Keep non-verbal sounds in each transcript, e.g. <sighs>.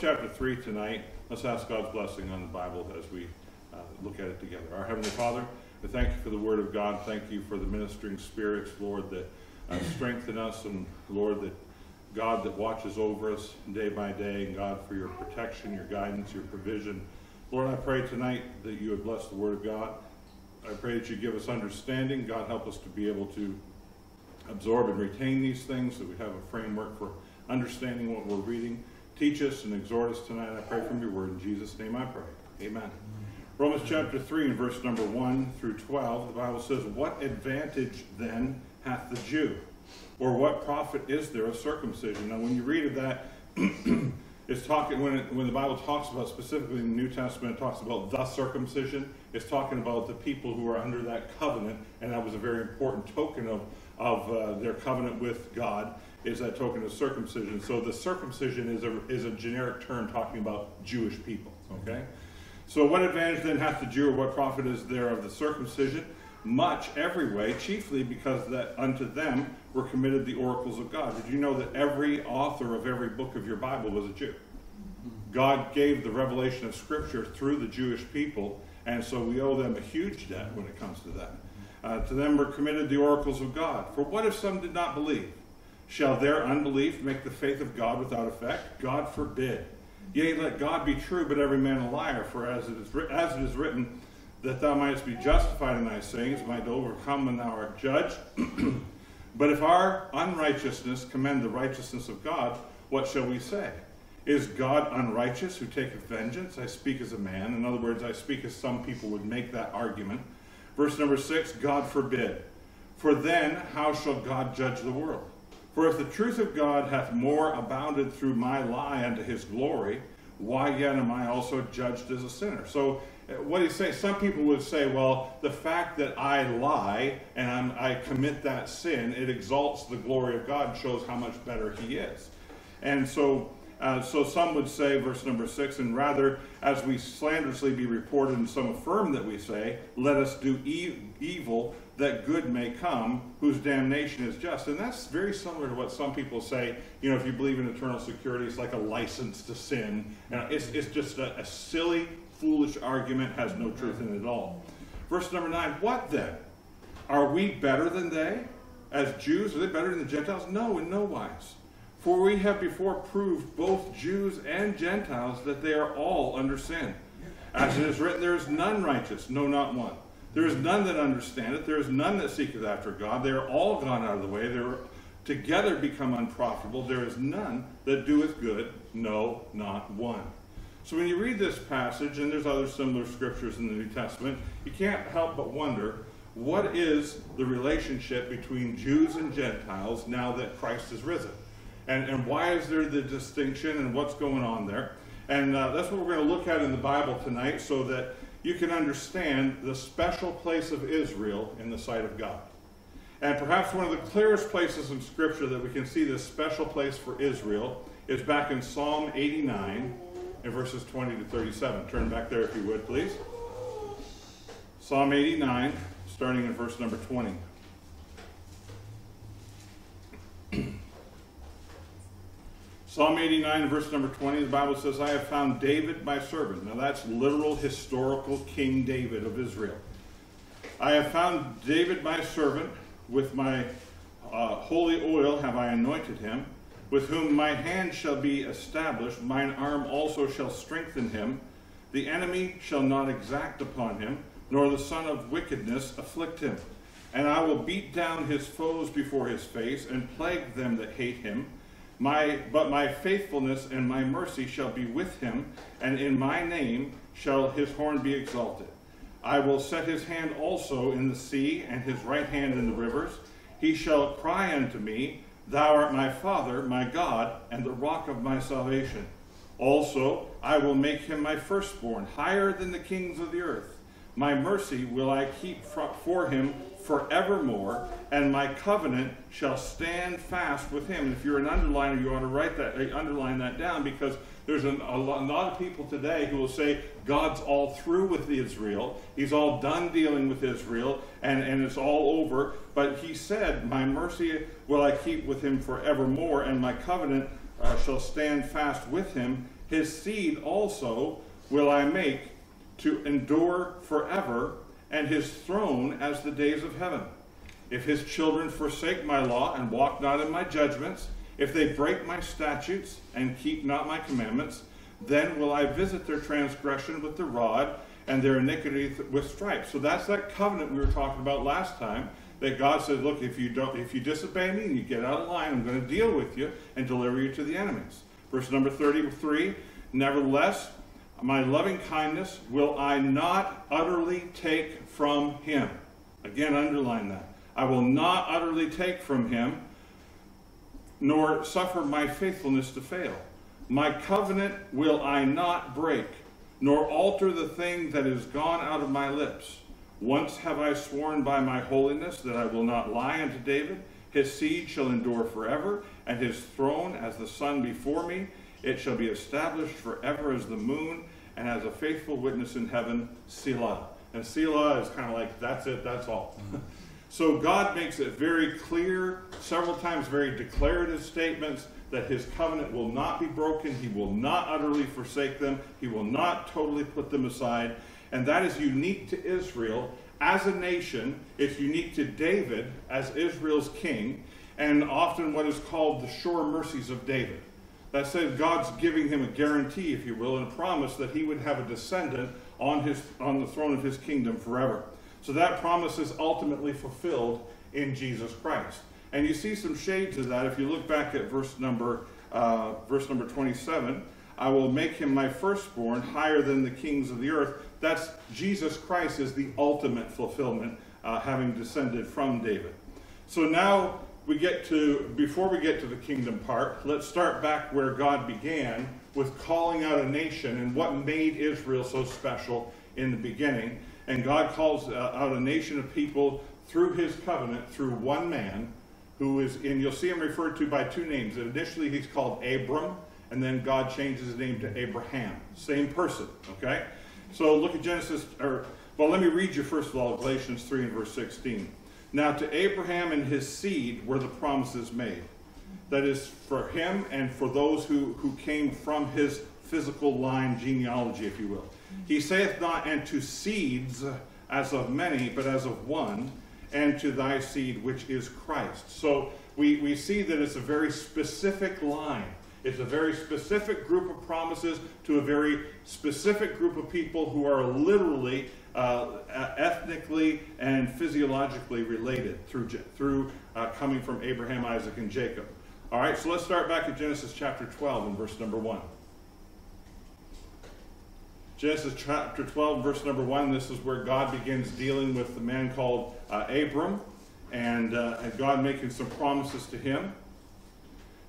chapter 3 tonight. Let's ask God's blessing on the Bible as we uh, look at it together. Our Heavenly Father, we thank you for the Word of God. Thank you for the ministering spirits, Lord, that uh, strengthen us, and Lord, that God that watches over us day by day, and God for your protection, your guidance, your provision. Lord, I pray tonight that you would bless the Word of God. I pray that you give us understanding. God, help us to be able to absorb and retain these things, that we have a framework for understanding what we're reading. Teach us and exhort us tonight. I pray from your word. In Jesus' name I pray. Amen. Romans chapter 3 and verse number 1 through 12, the Bible says, What advantage then hath the Jew? Or what profit is there of circumcision? Now, when you read of that, <clears throat> it's talking when it, when the Bible talks about specifically in the New Testament, it talks about the circumcision. It's talking about the people who are under that covenant, and that was a very important token of of uh, their covenant with God is that token of circumcision. So the circumcision is a, is a generic term talking about Jewish people. Okay? So what advantage then hath the Jew, or what profit is there of the circumcision? Much, every way, chiefly because that unto them were committed the oracles of God. Did you know that every author of every book of your Bible was a Jew? God gave the revelation of Scripture through the Jewish people, and so we owe them a huge debt when it comes to that. Uh, to them were committed the oracles of God. For what if some did not believe? Shall their unbelief make the faith of God without effect? God forbid. Yea, let God be true, but every man a liar. For as it is, as it is written, that thou mightest be justified in thy sayings, might overcome when thou art judged. <clears throat> but if our unrighteousness commend the righteousness of God, what shall we say? Is God unrighteous who taketh vengeance? I speak as a man. In other words, I speak as some people would make that argument. Verse number six God forbid. For then how shall God judge the world? For if the truth of God hath more abounded through my lie unto his glory, why yet am I also judged as a sinner? So, uh, what he's saying, some people would say, well, the fact that I lie and I'm, i commit that sin, it exalts the glory of God, shows how much better he is. And so, uh, so some would say, verse number six, and rather, as we slanderously be reported, and some affirm that we say, let us do e- evil that good may come, whose damnation is just. And that's very similar to what some people say, you know, if you believe in eternal security, it's like a license to sin. And it's, it's just a, a silly, foolish argument, has no truth in it at all. Verse number nine, what then? Are we better than they? As Jews, are they better than the Gentiles? No, in no wise. For we have before proved both Jews and Gentiles that they are all under sin. As it is written, there is none righteous, no, not one. There is none that understandeth. There is none that seeketh after God. They are all gone out of the way. They are together become unprofitable. There is none that doeth good, no, not one. So when you read this passage, and there's other similar scriptures in the New Testament, you can't help but wonder what is the relationship between Jews and Gentiles now that Christ is risen? And, and why is there the distinction and what's going on there? And uh, that's what we're going to look at in the Bible tonight so that you can understand the special place of Israel in the sight of God. And perhaps one of the clearest places in Scripture that we can see this special place for Israel is back in Psalm 89 in verses 20 to 37. Turn back there if you would, please. Psalm 89, starting in verse number 20. Psalm 89, verse number 20, the Bible says, I have found David my servant. Now that's literal, historical King David of Israel. I have found David my servant, with my uh, holy oil have I anointed him, with whom my hand shall be established, mine arm also shall strengthen him. The enemy shall not exact upon him, nor the son of wickedness afflict him. And I will beat down his foes before his face, and plague them that hate him. My, but my faithfulness and my mercy shall be with him, and in my name shall his horn be exalted. I will set his hand also in the sea, and his right hand in the rivers. He shall cry unto me, Thou art my Father, my God, and the rock of my salvation. Also, I will make him my firstborn, higher than the kings of the earth. My mercy will I keep for him forevermore, and my covenant shall stand fast with him. And if you're an underliner, you ought to write that, uh, underline that down because there's a, a lot of people today who will say God's all through with Israel. He's all done dealing with Israel, and, and it's all over. But he said, My mercy will I keep with him forevermore, and my covenant uh, shall stand fast with him. His seed also will I make to endure forever, and his throne as the days of heaven. If his children forsake my law and walk not in my judgments, if they break my statutes and keep not my commandments, then will I visit their transgression with the rod and their iniquity with stripes. So that's that covenant we were talking about last time. That God says, look, if you don't, if you disobey me and you get out of line, I'm going to deal with you and deliver you to the enemies. Verse number 33, nevertheless, my loving kindness will I not utterly take from him. Again, underline that. I will not utterly take from him, nor suffer my faithfulness to fail. My covenant will I not break, nor alter the thing that is gone out of my lips. Once have I sworn by my holiness that I will not lie unto David. His seed shall endure forever, and his throne as the sun before me. It shall be established forever as the moon, and as a faithful witness in heaven, Selah. And Selah is kind of like, that's it, that's all. <laughs> so God makes it very clear, several times, very declarative statements that his covenant will not be broken. He will not utterly forsake them. He will not totally put them aside. And that is unique to Israel as a nation. It's unique to David as Israel's king, and often what is called the sure mercies of David. That says God's giving him a guarantee, if you will, and a promise that he would have a descendant on, his, on the throne of his kingdom forever. So that promise is ultimately fulfilled in Jesus Christ. And you see some shades of that if you look back at verse number, uh, verse number 27. I will make him my firstborn higher than the kings of the earth. That's Jesus Christ is the ultimate fulfillment, uh, having descended from David. So now we get to, before we get to the kingdom part, let's start back where God began with calling out a nation and what made Israel so special in the beginning. And God calls uh, out a nation of people through his covenant, through one man, who is, and you'll see him referred to by two names. Initially, he's called Abram, and then God changes his name to Abraham. Same person, okay? So look at Genesis, or, well, let me read you first of all Galatians 3 and verse 16. Now to Abraham and his seed were the promises made. That is for him and for those who, who came from his physical line genealogy, if you will. He saith not, and to seeds as of many, but as of one, and to thy seed, which is Christ. So we, we see that it's a very specific line. It's a very specific group of promises to a very specific group of people who are literally uh, ethnically and physiologically related through, through uh, coming from Abraham, Isaac, and Jacob. All right, so let's start back at Genesis chapter 12 and verse number 1. Genesis chapter 12, verse number 1, this is where God begins dealing with the man called uh, Abram and, uh, and God making some promises to him.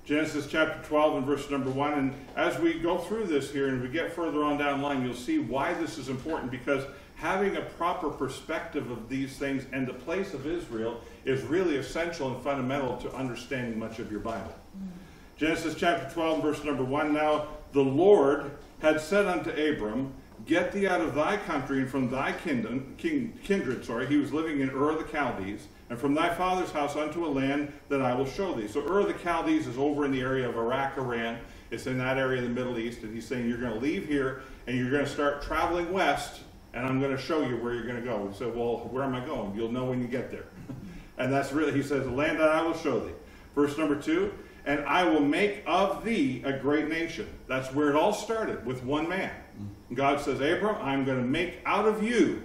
Genesis chapter 12 and verse number 1. And as we go through this here and we get further on down the line, you'll see why this is important because having a proper perspective of these things and the place of Israel is really essential and fundamental to understanding much of your Bible. Genesis chapter 12, verse number 1 Now the Lord had said unto Abram, Get thee out of thy country and from thy kingdom, king, kindred, sorry, he was living in Ur of the Chaldees, and from thy father's house unto a land that I will show thee. So Ur of the Chaldees is over in the area of Iraq, Iran. It's in that area of the Middle East, and he's saying you're going to leave here and you're going to start traveling west and I'm going to show you where you're going to go. We said, well, where am I going? You'll know when you get there. <laughs> and that's really, he says, the land that I will show thee. Verse number two, and I will make of thee a great nation. That's where it all started, with one man. And God says, Abram, I'm going to make out of you,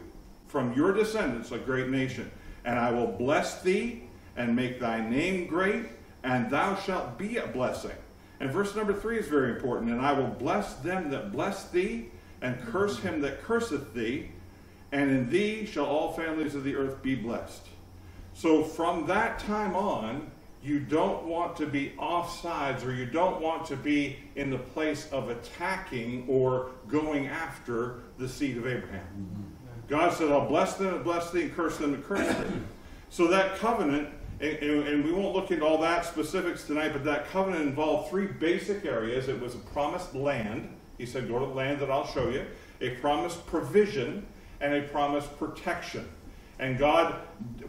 from your descendants, a great nation. And I will bless thee and make thy name great, and thou shalt be a blessing. And verse number three is very important. And I will bless them that bless thee, and curse him that curseth thee, and in thee shall all families of the earth be blessed. So from that time on, you don't want to be off sides or you don't want to be in the place of attacking or going after the seed of Abraham. God said, I'll bless them and bless thee and curse them and curse thee. So that covenant, and, and, we won't look into all that specifics tonight, but that covenant involved three basic areas. It was a promised land, he said, Go to the land that I'll show you, a promised provision, and a promised protection. And God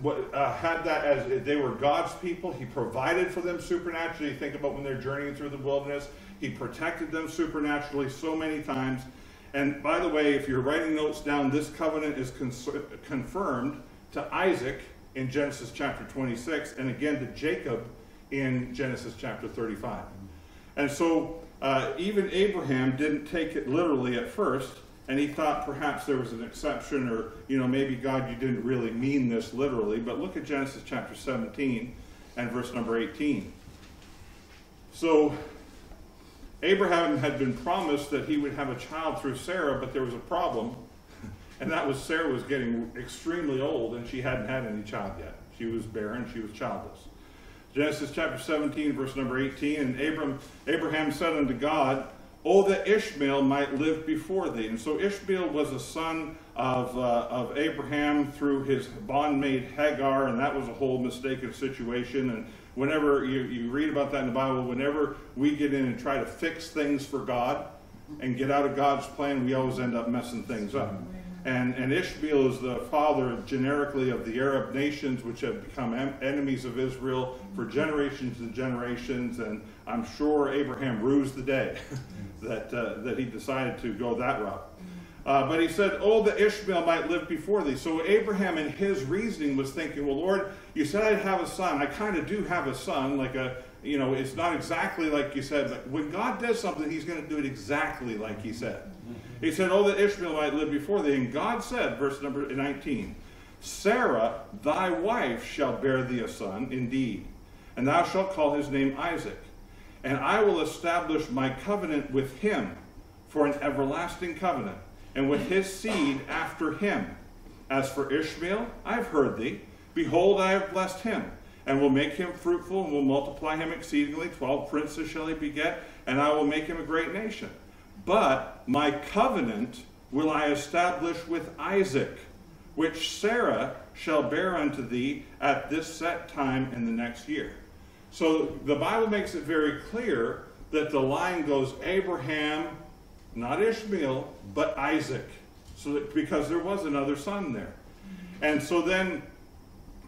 uh, had that as they were God's people. He provided for them supernaturally. Think about when they're journeying through the wilderness. He protected them supernaturally so many times. And by the way, if you're writing notes down, this covenant is confirmed to Isaac in Genesis chapter 26 and again to Jacob in Genesis chapter 35. And so uh, even Abraham didn't take it literally at first, and he thought perhaps there was an exception or, you know, maybe God, you didn't really mean this literally. But look at Genesis chapter 17 and verse number 18. So Abraham had been promised that he would have a child through Sarah, but there was a problem, <laughs> and that was Sarah was getting extremely old and she hadn't had any child yet. She was barren, she was childless. Genesis chapter 17, verse number 18, and Abram, Abraham said unto God, Oh, that Ishmael might live before thee. And so Ishmael was a son of, uh, of Abraham through his bondmaid Hagar, and that was a whole mistaken situation. And whenever you, you read about that in the Bible, whenever we get in and try to fix things for God and get out of God's plan, we always end up messing things up. And, and Ishmael is the father generically of the Arab nations, which have become em- enemies of Israel for generations and generations. And I'm sure Abraham rues the day <laughs> that, uh, that he decided to go that route. Uh, but he said, Oh, that Ishmael might live before thee. So Abraham, in his reasoning, was thinking, Well, Lord, you said I'd have a son. I kind of do have a son, like a, you know, it's not exactly like you said, but when God does something, he's going to do it exactly like he said. He said, Oh, that Ishmael might live before thee. And God said, verse number 19, Sarah, thy wife, shall bear thee a son, indeed, and thou shalt call his name Isaac and I will establish my covenant with him for an everlasting covenant, and with his seed after him. As for Ishmael, I have heard thee. Behold, I have blessed him, and will make him fruitful, and will multiply him exceedingly. Twelve princes shall he beget, and I will make him a great nation. But my covenant will I establish with Isaac, which Sarah shall bear unto thee at this set time in the next year. So the Bible makes it very clear that the line goes Abraham, not Ishmael, but Isaac. So that, because there was another son there. And so then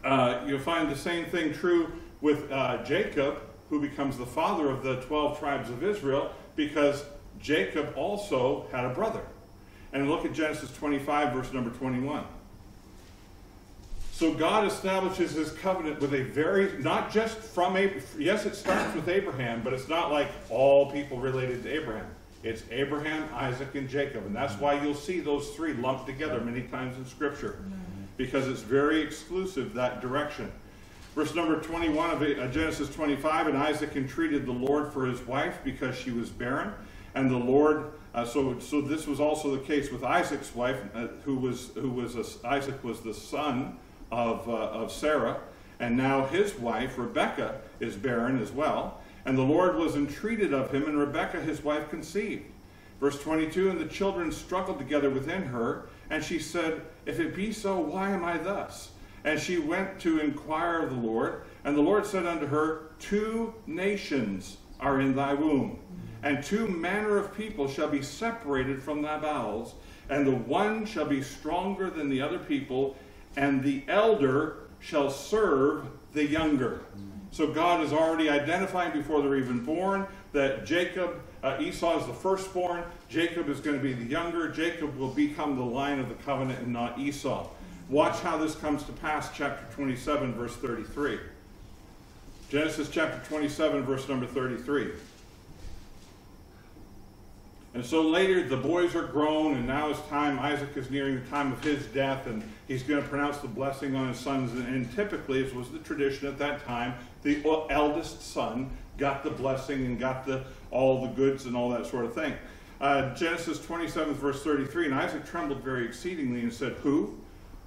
uh, you'll find the same thing true with uh, Jacob, who becomes the father of the 12 tribes of Israel, because Jacob also had a brother. And look at Genesis 25, verse number 21. So God establishes his covenant with a very, not just from Abraham, yes, it starts with Abraham, but it's not like all people related to Abraham. It's Abraham, Isaac, and Jacob. And that's why you'll see those three lumped together many times in Scripture, because it's very exclusive, that direction. Verse number 21 of uh, Genesis 25 And Isaac entreated the Lord for his wife because she was barren. And the Lord, uh, so, so this was also the case with Isaac's wife, uh, who was, who was a, Isaac was the son of, uh, of Sarah, and now his wife, Rebekah, is barren as well. And the Lord was entreated of him, and Rebekah, his wife, conceived. Verse 22 And the children struggled together within her, and she said, If it be so, why am I thus? And she went to inquire of the Lord, and the Lord said unto her, Two nations are in thy womb, and two manner of people shall be separated from thy bowels, and the one shall be stronger than the other people, and the elder shall serve the younger. So God is already identifying before they're even born that Jacob, uh, Esau is the firstborn, Jacob is going to be the younger, Jacob will become the line of the covenant and not Esau. Watch how this comes to pass, chapter 27, verse 33. Genesis chapter 27, verse number 33. And so later the boys are grown, and now it's time. Isaac is nearing the time of his death, and he's going to pronounce the blessing on his sons. And typically, as was the tradition at that time, the eldest son got the blessing and got the all the goods and all that sort of thing. Uh, Genesis 27, verse 33. And Isaac trembled very exceedingly and said, Who?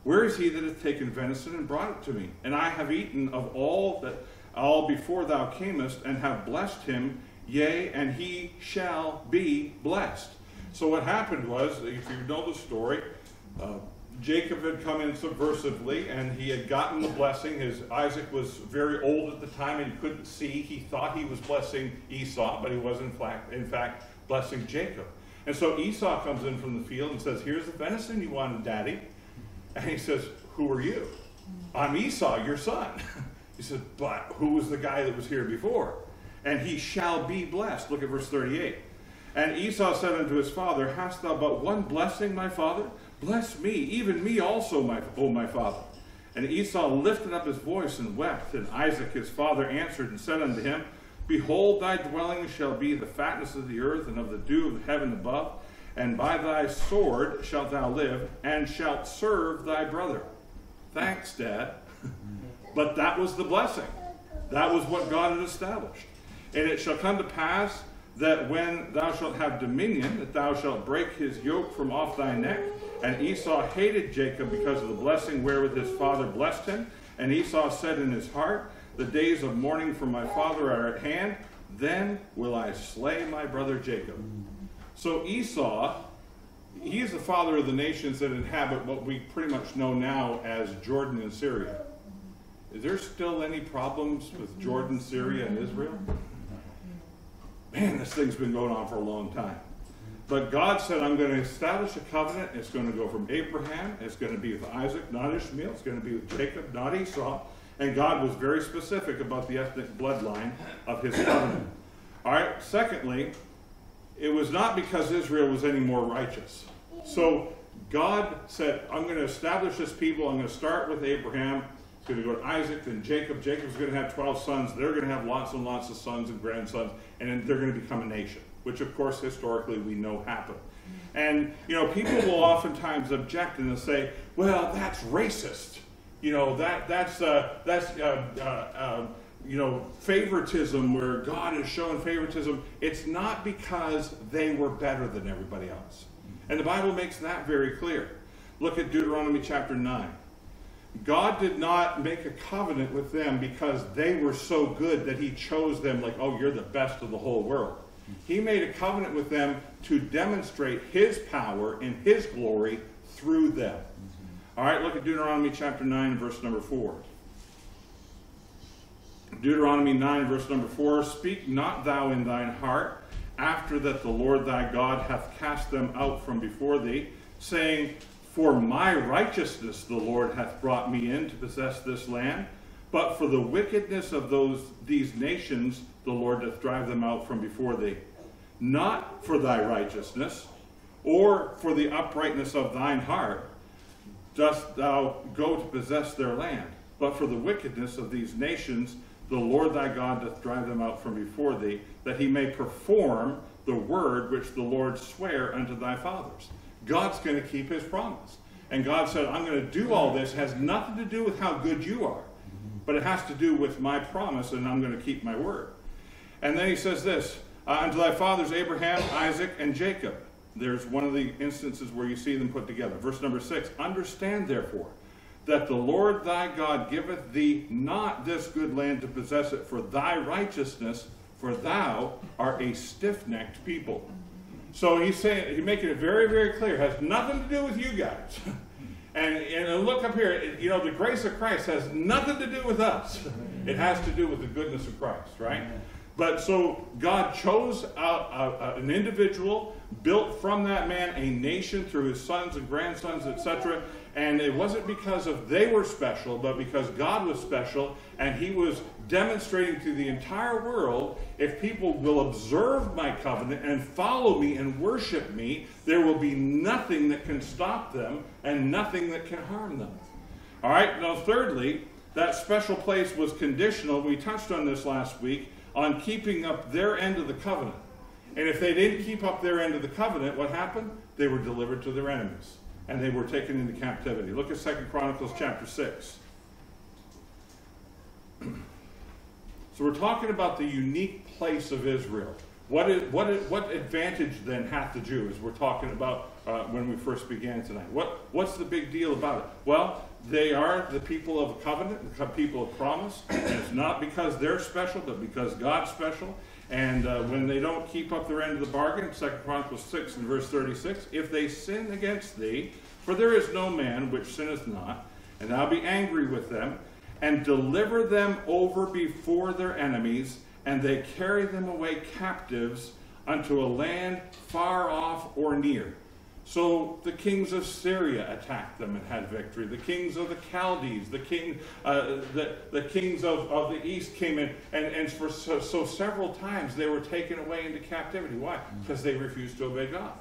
Where is he that hath taken venison and brought it to me? And I have eaten of all that all before thou camest, and have blessed him yea, and he shall be blessed. So what happened was, if you know the story, uh, Jacob had come in subversively, and he had gotten the blessing. His Isaac was very old at the time, and couldn't see. He thought he was blessing Esau, but he was in fact, in fact blessing Jacob. And so Esau comes in from the field and says, "Here's the venison you wanted, Daddy." And he says, Who are you? I'm Esau, your son. <laughs> he said, But who was the guy that was here before? And he shall be blessed. Look at verse 38. And Esau said unto his father, Hast thou but one blessing, my father? Bless me, even me also, my, O my father. And Esau lifted up his voice and wept. And Isaac his father answered and said unto him, Behold, thy dwelling shall be the fatness of the earth and of the dew of heaven above, and by thy sword shalt thou live, and shalt serve thy brother. Thanks, Dad. <laughs> but that was the blessing. That was what God had established. And it shall come to pass that when thou shalt have dominion, that thou shalt break his yoke from off thy neck. And Esau hated Jacob because of the blessing wherewith his father blessed him. And Esau said in his heart, The days of mourning for my father are at hand. Then will I slay my brother Jacob. So Esau, he is the father of the nations that inhabit what we pretty much know now as Jordan and Syria. Is there still any problems with Jordan, Syria, and Israel? Man, this thing's been going on for a long time. But God said, I'm going to establish a covenant. It's going to go from Abraham. It's going to be with Isaac, not Ishmael. It's going to be with Jacob, not Esau. And God was very specific about the ethnic bloodline of his covenant. All right, secondly, it was not because Israel was any more righteous. So God said, I'm going to establish this people. I'm going to start with Abraham. It's going to go to Isaac, then Jacob. Jacob's going to have 12 sons. They're going to have lots and lots of sons and grandsons, and they're going to become a nation, which, of course, historically we know happened. And, you know, people will oftentimes object and they'll say, well, that's racist. You know, that, that's, uh, that's uh, uh, uh you know, favoritism where God is showing favoritism. It's not because they were better than everybody else. And the Bible makes that very clear. Look at Deuteronomy chapter 9. God did not make a covenant with them because they were so good that he chose them like, oh, you're the best of the whole world. He made a covenant with them to demonstrate his power and his glory through them. Mm-hmm. All right, look at Deuteronomy chapter 9, verse number 4. Deuteronomy 9, verse number 4 Speak not thou in thine heart, after that the Lord thy God hath cast them out from before thee, saying, for my righteousness the Lord hath brought me in to possess this land, but for the wickedness of those these nations the Lord doth drive them out from before thee. Not for thy righteousness, or for the uprightness of thine heart, dost thou go to possess their land, but for the wickedness of these nations the Lord thy God doth drive them out from before thee, that he may perform the word which the Lord sware unto thy fathers. God's going to keep his promise. And God said, I'm going to do all this. Has nothing to do with how good you are, but it has to do with my promise, and I'm going to keep my word. And then he says this uh, Unto thy fathers Abraham, Isaac, and Jacob. There's one of the instances where you see them put together. Verse number six Understand therefore that the Lord thy God giveth thee not this good land to possess it for thy righteousness, for thou art a stiff necked people. So he's saying, he's making it very, very clear. It has nothing to do with you guys. <laughs> and, and look up here, you know, the grace of Christ has nothing to do with us. It has to do with the goodness of Christ, right? But so God chose a, a, an individual, built from that man a nation through his sons and grandsons, etc. And it wasn't because of they were special, but because God was special, and He was demonstrating to the entire world if people will observe my covenant and follow me and worship me, there will be nothing that can stop them and nothing that can harm them. All right, now, thirdly, that special place was conditional. We touched on this last week on keeping up their end of the covenant. And if they didn't keep up their end of the covenant, what happened? They were delivered to their enemies and they were taken into captivity. Look at Second Chronicles chapter 6. <clears throat> so we're talking about the unique place of Israel. What, is, what, is, what advantage then hath the Jews? We're talking about uh, when we first began tonight. What, what's the big deal about it? Well, they are the people of covenant, the people of promise. And it's not because they're special, but because God's special. And uh, when they don't keep up their end of the bargain, 2 Chronicles 6 and verse 36, if they sin against thee, for there is no man which sinneth not, and thou be angry with them, and deliver them over before their enemies, and they carry them away captives unto a land far off or near. So the kings of Syria attacked them and had victory. The kings of the Chaldees, the king, uh, the, the kings of, of the east came in, and, and for so, so several times they were taken away into captivity. Why? Because they refused to obey God.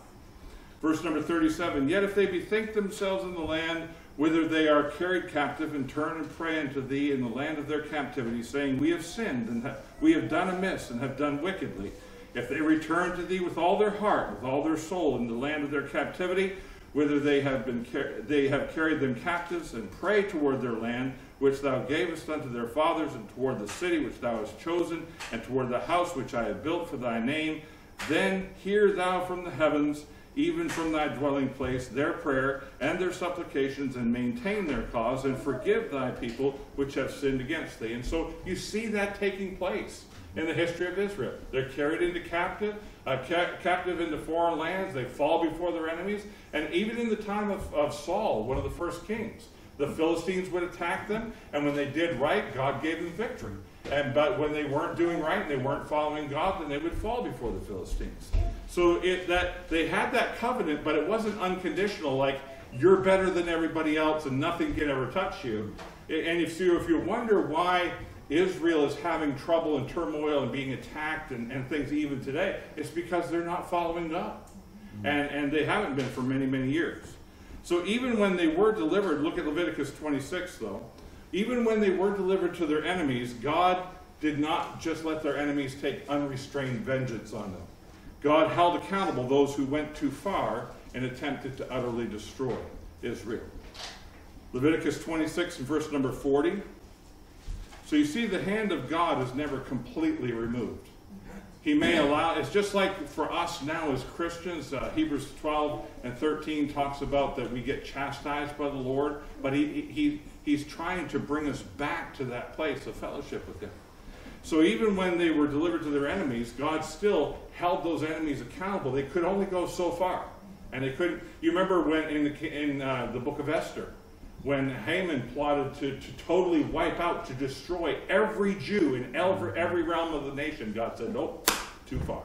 Verse number 37 Yet if they bethink themselves in the land whither they are carried captive, and turn and pray unto thee in the land of their captivity, saying, We have sinned, and we have done amiss, and have done wickedly. If they return to thee with all their heart, with all their soul, in the land of their captivity, whither they have been they have carried them captives, and pray toward their land, which thou gavest unto their fathers, and toward the city which thou hast chosen, and toward the house which I have built for thy name, then hear thou from the heavens even from thy dwelling place, their prayer and their supplications, and maintain their cause, and forgive thy people which have sinned against thee. And so you see that taking place in the history of Israel. They're carried into captive, uh, ca- captive into foreign lands. They fall before their enemies. And even in the time of, of Saul, one of the first kings, the Philistines would attack them, and when they did right, God gave them victory. And but when they weren't doing right and they weren't following God, then they would fall before the Philistines. So it that they had that covenant, but it wasn't unconditional, like you're better than everybody else and nothing can ever touch you. And if you if you wonder why Israel is having trouble and turmoil and being attacked and, and things even today, it's because they're not following God. Mm-hmm. And and they haven't been for many, many years. So even when they were delivered, look at Leviticus 26 though. Even when they were delivered to their enemies, God did not just let their enemies take unrestrained vengeance on them. God held accountable those who went too far and attempted to utterly destroy Israel. Leviticus 26 and verse number 40. So you see, the hand of God is never completely removed. He may allow, it's just like for us now as Christians, uh, Hebrews 12 and 13 talks about that we get chastised by the Lord, but he, he, he's trying to bring us back to that place of fellowship with Him. So even when they were delivered to their enemies, God still held those enemies accountable. They could only go so far. And they couldn't. You remember when in the, in, uh, the book of Esther, when Haman plotted to, to totally wipe out, to destroy every Jew in every, every realm of the nation, God said, nope, too far.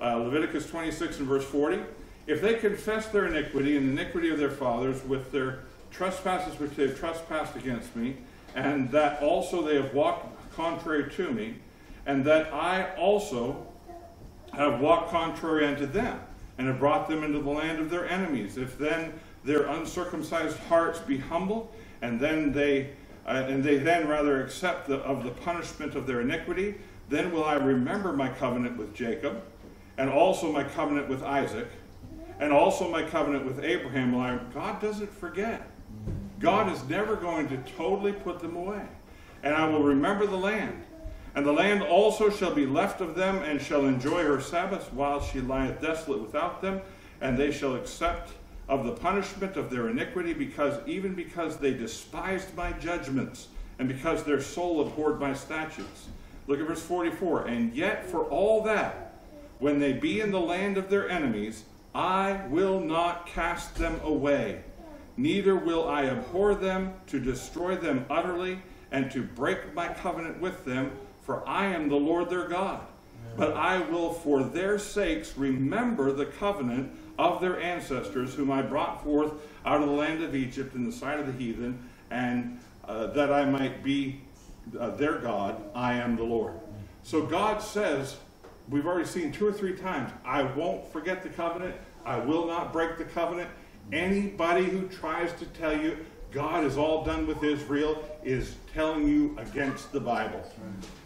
Uh, Leviticus 26 and verse 40. If they confess their iniquity and the iniquity of their fathers with their trespasses which they have trespassed against me, and that also they have walked contrary to me, and that I also have walked contrary unto them, and have brought them into the land of their enemies. If then their uncircumcised hearts be humble, and then they uh, and they then rather accept the, of the punishment of their iniquity, then will I remember my covenant with Jacob, and also my covenant with Isaac, and also my covenant with Abraham. Will I, God doesn't forget. God is never going to totally put them away. And I will remember the land. And the land also shall be left of them, and shall enjoy her Sabbaths while she lieth desolate without them. And they shall accept of the punishment of their iniquity, because even because they despised my judgments, and because their soul abhorred my statutes. Look at verse 44. And yet for all that, when they be in the land of their enemies, I will not cast them away neither will I abhor them to destroy them utterly and to break my covenant with them, for I am the Lord their God. But I will for their sakes remember the covenant of their ancestors, whom I brought forth out of the land of Egypt in the sight of the heathen, and uh, that I might be uh, their God. I am the Lord. So God says, we've already seen two or three times, I won't forget the covenant. I will not break the covenant. Anybody who tries to tell you God is all done with Israel is telling you against the Bible.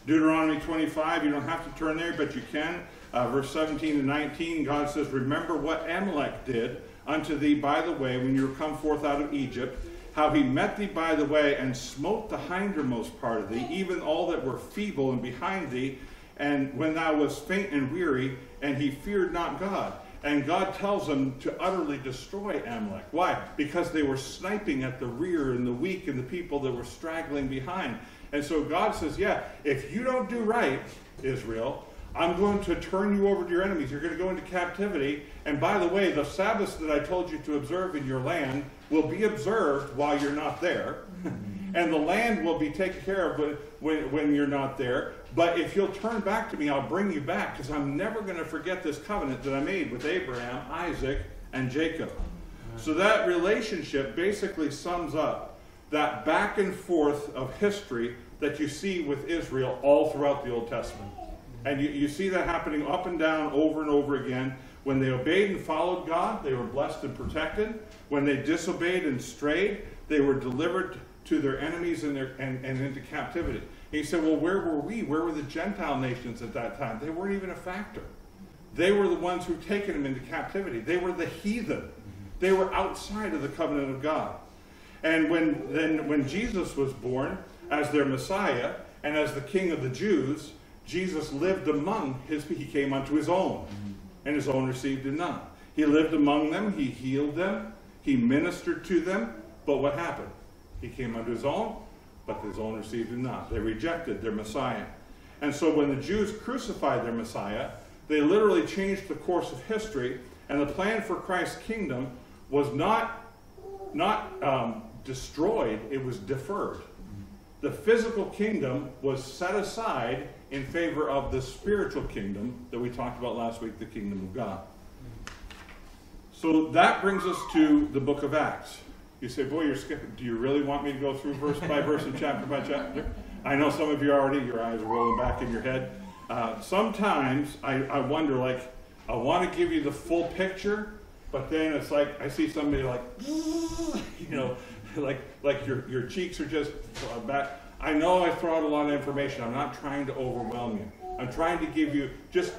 Deuteronomy 25, you don't have to turn there, but you can. Uh, verse 17 and 19, God says, Remember what Amalek did unto thee by the way when you were come forth out of Egypt, how he met thee by the way and smote the hindermost part of thee, even all that were feeble and behind thee, and when thou wast faint and weary, and he feared not God. And God tells them to utterly destroy Amalek. Why? Because they were sniping at the rear and the weak and the people that were straggling behind. And so God says, Yeah, if you don't do right, Israel, I'm going to turn you over to your enemies. You're going to go into captivity. And by the way, the Sabbaths that I told you to observe in your land will be observed while you're not there. <laughs> and the land will be taken care of when, when you're not there. But if you'll turn back to me, I'll bring you back because I'm never going to forget this covenant that I made with Abraham, Isaac, and Jacob. So that relationship basically sums up that back and forth of history that you see with Israel all throughout the Old Testament. And you, you see that happening up and down over and over again. When they obeyed and followed God, they were blessed and protected. When they disobeyed and strayed, they were delivered to their enemies and, their, and, and into captivity. And he said, Well, where were we? Where were the Gentile nations at that time? They weren't even a factor. They were the ones who'd taken them into captivity. They were the heathen. They were outside of the covenant of God. And when then when Jesus was born as their Messiah and as the King of the Jews, Jesus lived among his he came unto his own, and his own received him not. He lived among them, he healed them, he ministered to them, but what happened? He came unto his own, but his own received him not. They rejected their Messiah. And so when the Jews crucified their Messiah, they literally changed the course of history, and the plan for Christ's kingdom was not, not um, destroyed, it was deferred. The physical kingdom was set aside in favor of the spiritual kingdom that we talked about last week, the kingdom of God. So that brings us to the book of Acts. You say, boy, you're skipping. Do you really want me to go through verse by verse and chapter by chapter? I know some of you already, your eyes are rolling back in your head. Uh, sometimes I, I wonder, like, I want to give you the full picture, but then it's like I see somebody like, <laughs> you know, <laughs> like like your your cheeks are just back. I know I throw out a lot of information. I'm not trying to overwhelm you. I'm trying to give you just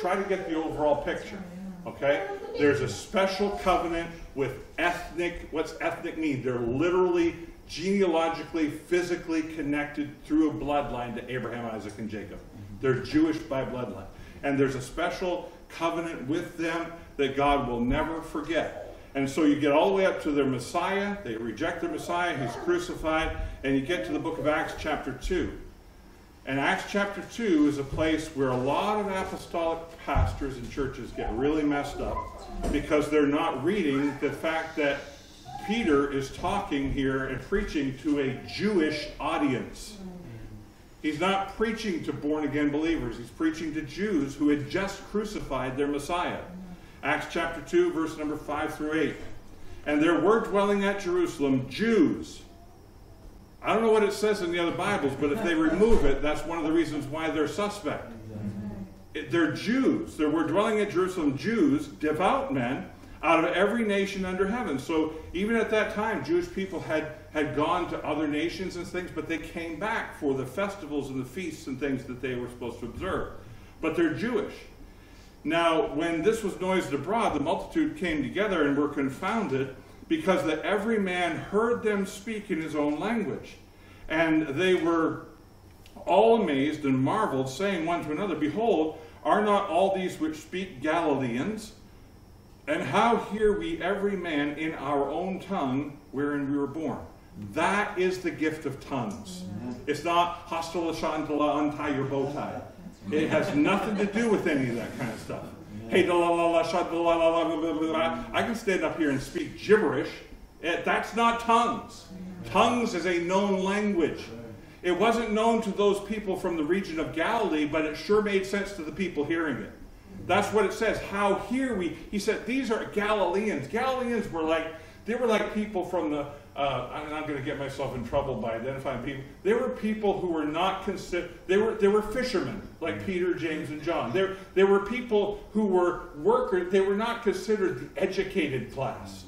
try to get the overall picture. Okay? There's a special covenant with ethnic. What's ethnic mean? They're literally genealogically, physically connected through a bloodline to Abraham, Isaac, and Jacob. They're Jewish by bloodline. And there's a special covenant with them that God will never forget. And so you get all the way up to their Messiah. They reject their Messiah. He's crucified. And you get to the book of Acts, chapter 2. And Acts chapter 2 is a place where a lot of apostolic pastors and churches get really messed up because they're not reading the fact that Peter is talking here and preaching to a Jewish audience. He's not preaching to born again believers, he's preaching to Jews who had just crucified their Messiah. Acts chapter 2, verse number 5 through 8. And there were dwelling at Jerusalem Jews. I don't know what it says in the other Bibles, but if they remove it, that's one of the reasons why they're suspect. They're Jews. There were dwelling at Jerusalem Jews, devout men, out of every nation under heaven. So even at that time, Jewish people had, had gone to other nations and things, but they came back for the festivals and the feasts and things that they were supposed to observe. But they're Jewish. Now, when this was noised abroad, the multitude came together and were confounded, because that every man heard them speak in his own language. And they were all amazed and marveled, saying one to another, Behold, are not all these which speak Galileans? And how hear we every man in our own tongue wherein we were born? That is the gift of tongues. It's not hostile shantala, untie your bow tie. It has nothing to do with any of that kind of stuff. Hey, la la la la la la. I can stand up here and speak gibberish. Eh, that's not tongues. Tongues is a known language. It wasn't known to those people from the region of Galilee, but it sure made sense to the people hearing it. That's what it says. How hear we? He said these are Galileans. Galileans were like they were like people from the. Uh, I'm not going to get myself in trouble by identifying people. There were people who were not considered. They were they were fishermen like Peter, James, and John. There there were people who were workers. They were not considered the educated class.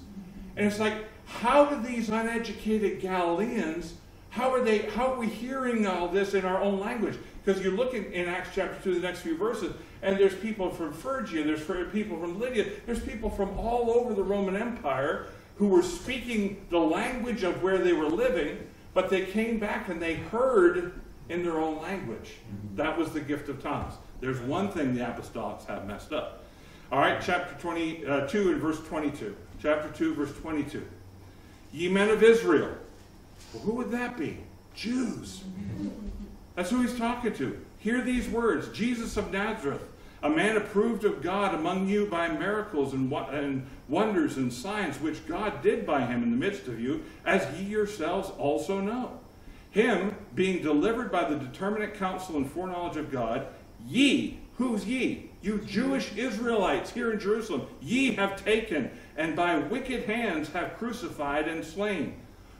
And it's like, how do these uneducated Galileans? How are they? How are we hearing all this in our own language? Because you look in, in Acts chapter 2, the next few verses, and there's people from Phrygia, there's people from Lydia, there's people from all over the Roman Empire who were speaking the language of where they were living, but they came back and they heard in their own language. Mm-hmm. That was the gift of tongues. There's one thing the apostolics have messed up. All right, chapter 22 uh, and verse 22. Chapter 2, verse 22. Ye men of Israel. Well, who would that be? Jews. <laughs> That's who he's talking to. Hear these words Jesus of Nazareth, a man approved of God among you by miracles and, what and wonders and signs which God did by him in the midst of you, as ye yourselves also know. Him being delivered by the determinate counsel and foreknowledge of God, ye, who's ye? you Jewish Israelites here in Jerusalem, ye have taken, and by wicked hands have crucified and slain,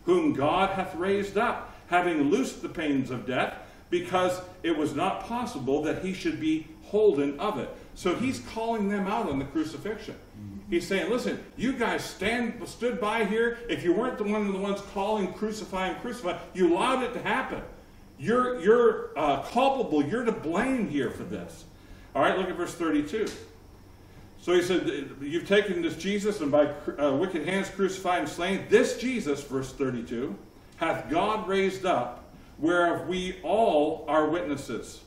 whom God hath raised up, having loosed the pains of death, because it was not possible that he should be holden of it. So he's calling them out on the crucifixion. He's saying, listen, you guys stand stood by here. If you weren't the one of the ones calling, crucify and crucify, you allowed it to happen. You're, you're uh, culpable. You're to blame here for this. All right, look at verse 32. So he said, You've taken this Jesus and by uh, wicked hands crucified and slain. This Jesus, verse 32, hath God raised up, whereof we all are witnesses.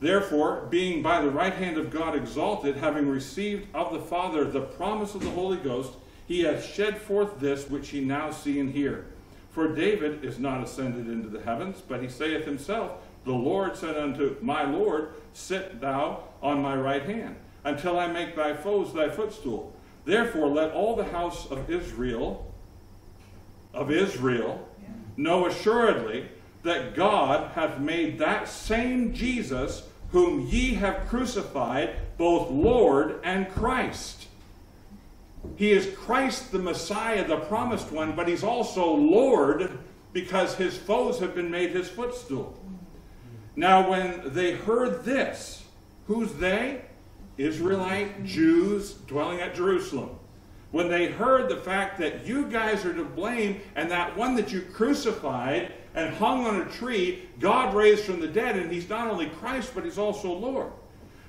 Therefore, being by the right hand of God exalted, having received of the Father the promise of the Holy Ghost, he hath shed forth this which ye now see and hear. For David is not ascended into the heavens, but he saith himself, The Lord said unto my Lord, Sit thou on my right hand, until I make thy foes thy footstool. Therefore, let all the house of Israel, of Israel, know assuredly that God hath made that same Jesus whom ye have crucified, both Lord and Christ. He is Christ the Messiah, the promised one, but he's also Lord because his foes have been made his footstool. Now, when they heard this, who's they? Israelite Jews dwelling at Jerusalem. When they heard the fact that you guys are to blame and that one that you crucified and hung on a tree, God raised from the dead, and he's not only Christ, but he's also Lord.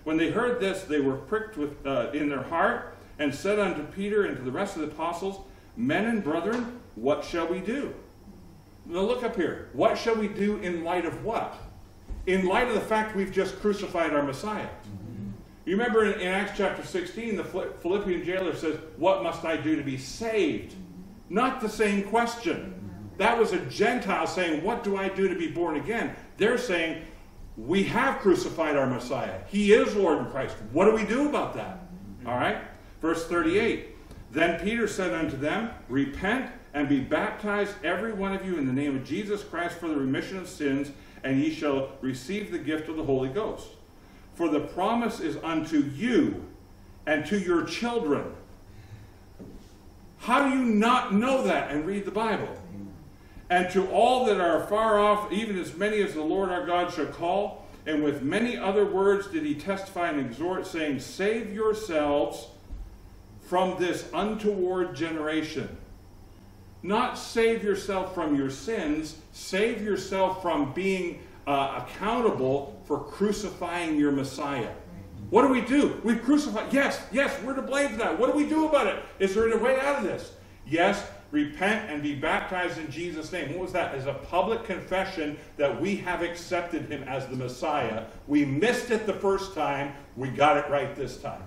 When they heard this, they were pricked with, uh, in their heart and said unto Peter and to the rest of the apostles, Men and brethren, what shall we do? Now look up here. What shall we do in light of what? In light of the fact we've just crucified our Messiah. You remember in, in Acts chapter 16, the Philippian jailer says, What must I do to be saved? Not the same question. That was a Gentile saying, What do I do to be born again? They're saying, We have crucified our Messiah. He is Lord and Christ. What do we do about that? All right? Verse 38 Then Peter said unto them, Repent and be baptized, every one of you, in the name of Jesus Christ for the remission of sins, and ye shall receive the gift of the Holy Ghost. For the promise is unto you and to your children. How do you not know that and read the Bible? And to all that are far off, even as many as the Lord our God shall call. And with many other words did he testify and exhort, saying, Save yourselves from this untoward generation. Not save yourself from your sins, save yourself from being uh, accountable for crucifying your Messiah. What do we do? We crucify. Yes, yes, we're to blame for that. What do we do about it? Is there a way out of this? Yes, repent and be baptized in Jesus' name. What was that? As a public confession that we have accepted him as the Messiah. We missed it the first time, we got it right this time.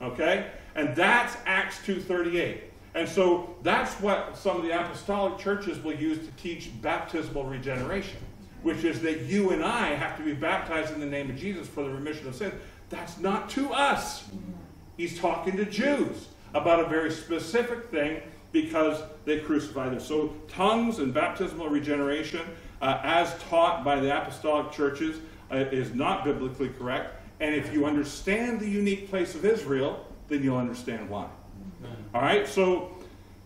Okay? And that's Acts 2:38. And so that's what some of the apostolic churches will use to teach baptismal regeneration, which is that you and I have to be baptized in the name of Jesus for the remission of sins. That's not to us. He's talking to Jews about a very specific thing because they crucified him. So, tongues and baptismal regeneration, uh, as taught by the apostolic churches, uh, is not biblically correct. And if you understand the unique place of Israel, then you'll understand why. All right, so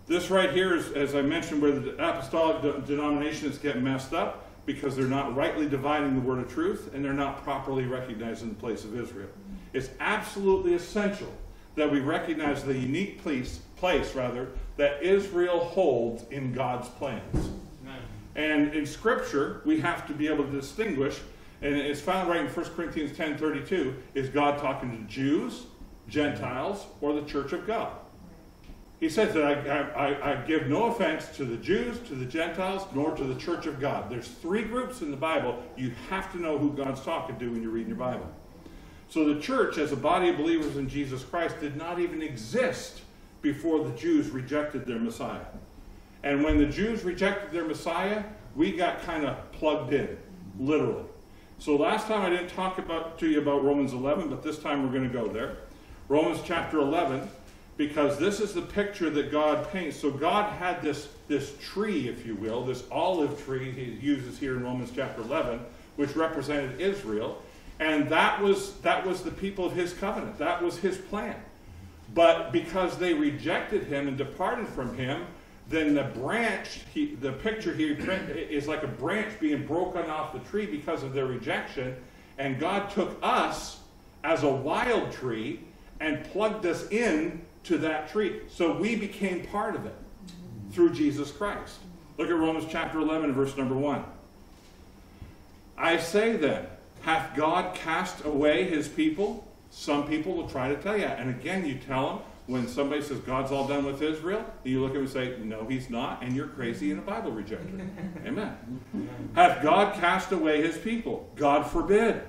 this right here is, as I mentioned, where the apostolic de- denominations get messed up because they're not rightly dividing the word of truth and they're not properly recognizing the place of Israel. It's absolutely essential that we recognize the unique place, place rather, that Israel holds in God's plans. And in Scripture, we have to be able to distinguish, and it's found right in 1 Corinthians 10 32, is God talking to Jews, Gentiles, or the church of God? He says that I, I, I, give no offense to the Jews, to the Gentiles, nor to the church of God. There's three groups in the Bible. You have to know who God's talking to when you're reading your Bible. So the church, as a body of believers in Jesus Christ, did not even exist before the Jews rejected their Messiah. And when the Jews rejected their Messiah, we got kind of plugged in, literally. So last time I didn't talk about to you about Romans 11, but this time we're going to go there. Romans chapter 11, because this is the picture that God paints. So God had this, this tree, if you will, this olive tree he uses here in Romans chapter 11, which represented Israel. And that was, that was the people of his covenant. That was his plan. But because they rejected him and departed from him, then the branch, he, the picture here is like a branch being broken off the tree because of their rejection. And God took us as a wild tree and plugged us in to that tree. So we became part of it through Jesus Christ. Look at Romans chapter 11, verse number 1. I say then, hath God cast away his people? Some people will try to tell you. And again, you tell them, when somebody says God's all done with Israel, you look at them and say, No, he's not, and you're crazy and a Bible rejecter. <laughs> Amen. Hath God cast away his people? God forbid.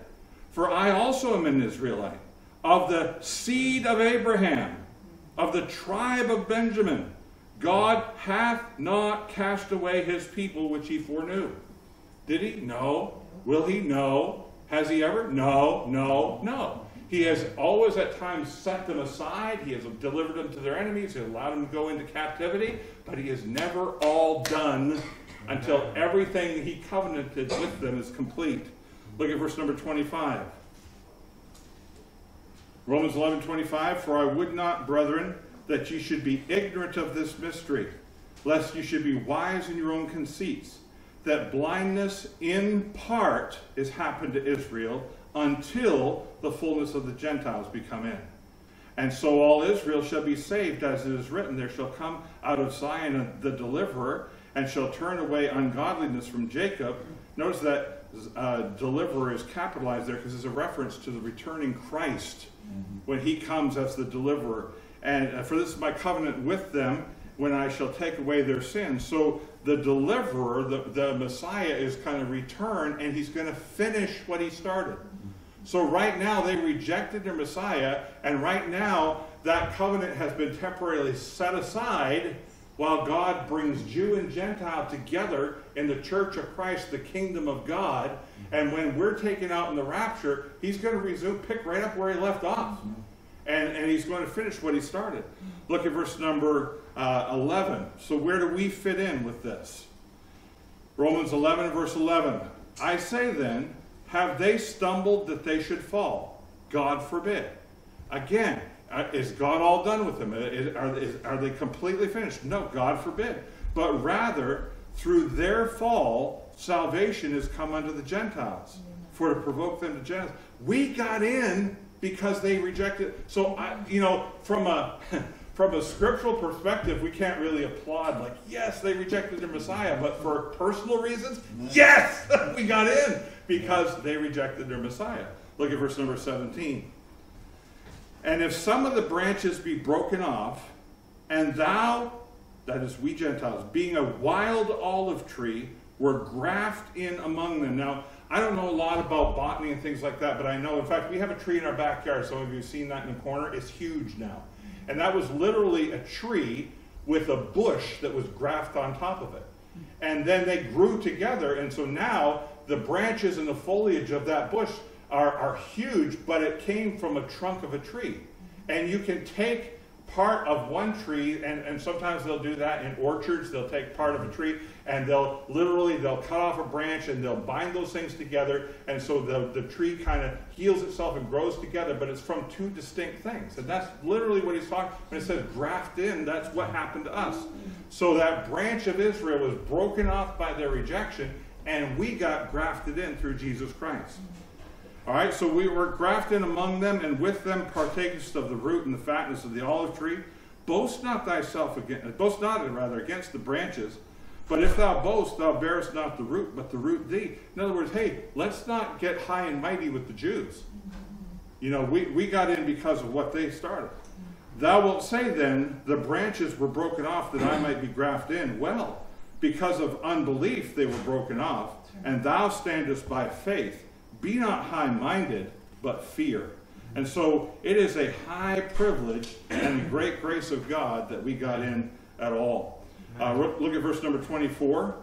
For I also am an Israelite, of the seed of Abraham, of the tribe of Benjamin. God hath not cast away his people which he foreknew. Did he? No. Will he? No. Has he ever? No, no, no. He has always at times set them aside. He has delivered them to their enemies. He allowed them to go into captivity. But he is never all done until everything he covenanted with them is complete. Look at verse number 25. Romans 11 25. For I would not, brethren, that ye should be ignorant of this mystery, lest ye should be wise in your own conceits, that blindness in part is happened to Israel until the fullness of the Gentiles be come in. And so all Israel shall be saved, as it is written, There shall come out of Zion the deliverer, and shall turn away ungodliness from Jacob. Notice that uh, deliverer is capitalized there because it's a reference to the returning Christ. Mm-hmm. When he comes as the deliverer. And uh, for this is my covenant with them when I shall take away their sins. So the deliverer, the, the Messiah, is kind of return and he's going to finish what he started. So right now they rejected their Messiah, and right now that covenant has been temporarily set aside while God brings Jew and Gentile together in the church of Christ, the kingdom of God. And when we're taken out in the rapture, he's going to resume, pick right up where he left off. And, and he's going to finish what he started. Look at verse number uh, 11. So, where do we fit in with this? Romans 11, verse 11. I say then, have they stumbled that they should fall? God forbid. Again, uh, is God all done with them? Are, are they completely finished? No, God forbid. But rather, through their fall, salvation has come unto the Gentiles for to provoke them to Gentiles. We got in because they rejected. So, I, you know, from a <laughs> from a scriptural perspective, we can't really applaud like, yes, they rejected their Messiah, but for personal reasons, yes, <laughs> we got in because they rejected their Messiah. Look at verse number 17. And if some of the branches be broken off, and thou, that is we Gentiles, being a wild olive tree, were grafted in among them. Now, I don't know a lot about botany and things like that, but I know, in fact, we have a tree in our backyard. Some of you have seen that in the corner. It's huge now. And that was literally a tree with a bush that was grafted on top of it. And then they grew together, and so now the branches and the foliage of that bush are, are huge, but it came from a trunk of a tree. And you can take part of one tree, and, and sometimes they'll do that in orchards. They'll take part of a tree and they'll literally they'll cut off a branch and they'll bind those things together, and so the, the tree kind of heals itself and grows together, but it's from two distinct things. And that's literally what he's talking when it says graft in, that's what happened to us. So that branch of Israel was broken off by their rejection, and we got grafted in through Jesus Christ. All right, so we were grafted in among them, and with them partakest of the root and the fatness of the olive tree. Boast not thyself against, boast not rather against the branches. But if thou boast, thou bearest not the root, but the root thee. In other words, hey, let's not get high and mighty with the Jews. You know, we, we got in because of what they started. Thou wilt say then, the branches were broken off that I might be grafted in. Well, because of unbelief they were broken off, and thou standest by faith. Be not high minded, but fear. And so it is a high privilege and great grace of God that we got in at all. Uh, look at verse number 24.